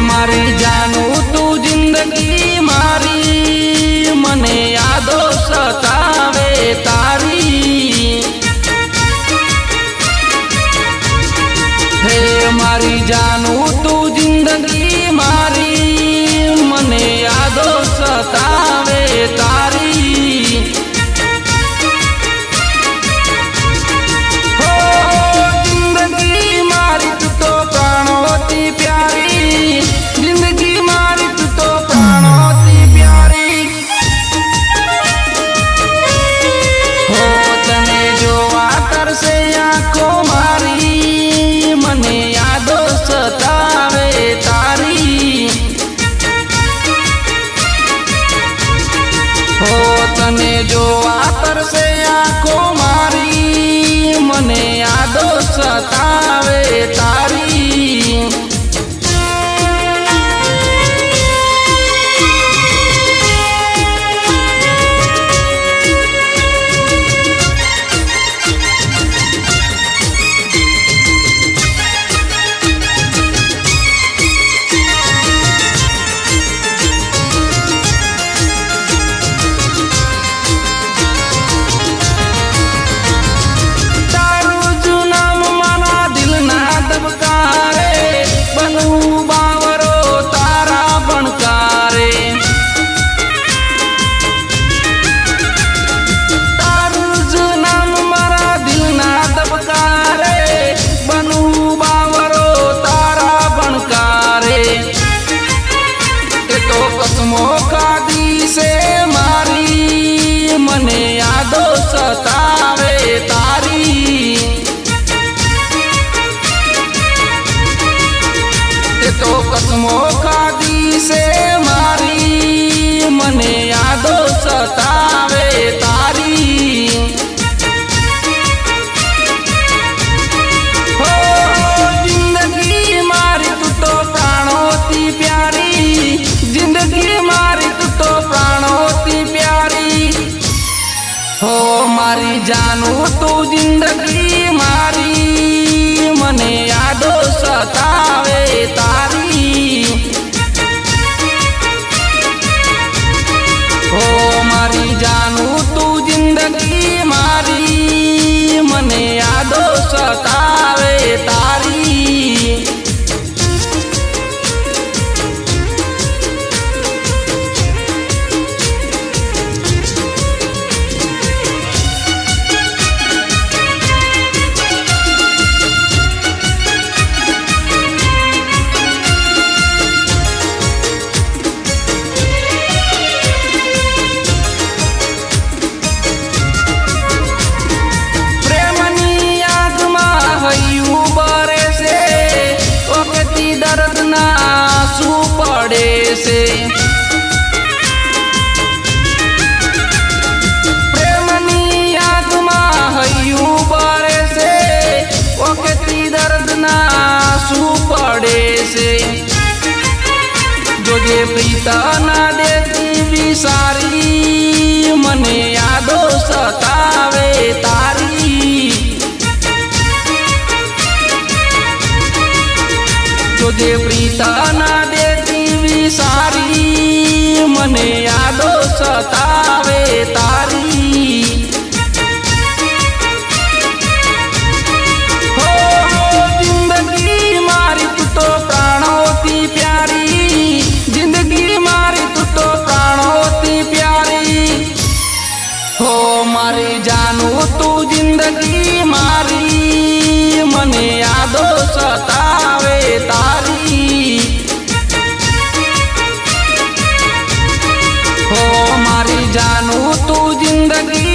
મારી જાનું તું જિંદગી મારી. મને યાદો તો જિંદગી મારી? મને યાદો સતાવે તારી. હો મારી જાનું તું જિંદગી મારી? છે. પ્રેમની યાદમાં હૈયું પડે છે. વખતી દર્દના શું પડે છે. જોજે પ્રીતાના દેતી વિસારી મને યાદો સતાવે તારી. જોજે પ્રીતાના સારી, મને યાદો સતાવે તારી. મારી તું તો પ્રાણોથી પ્યારી. જિંદગી મારી તું તો પ્રાણોથી પ્યારી. હો, મારી જાનું તું જિંદગી મારી. મને યાદો સતા back again.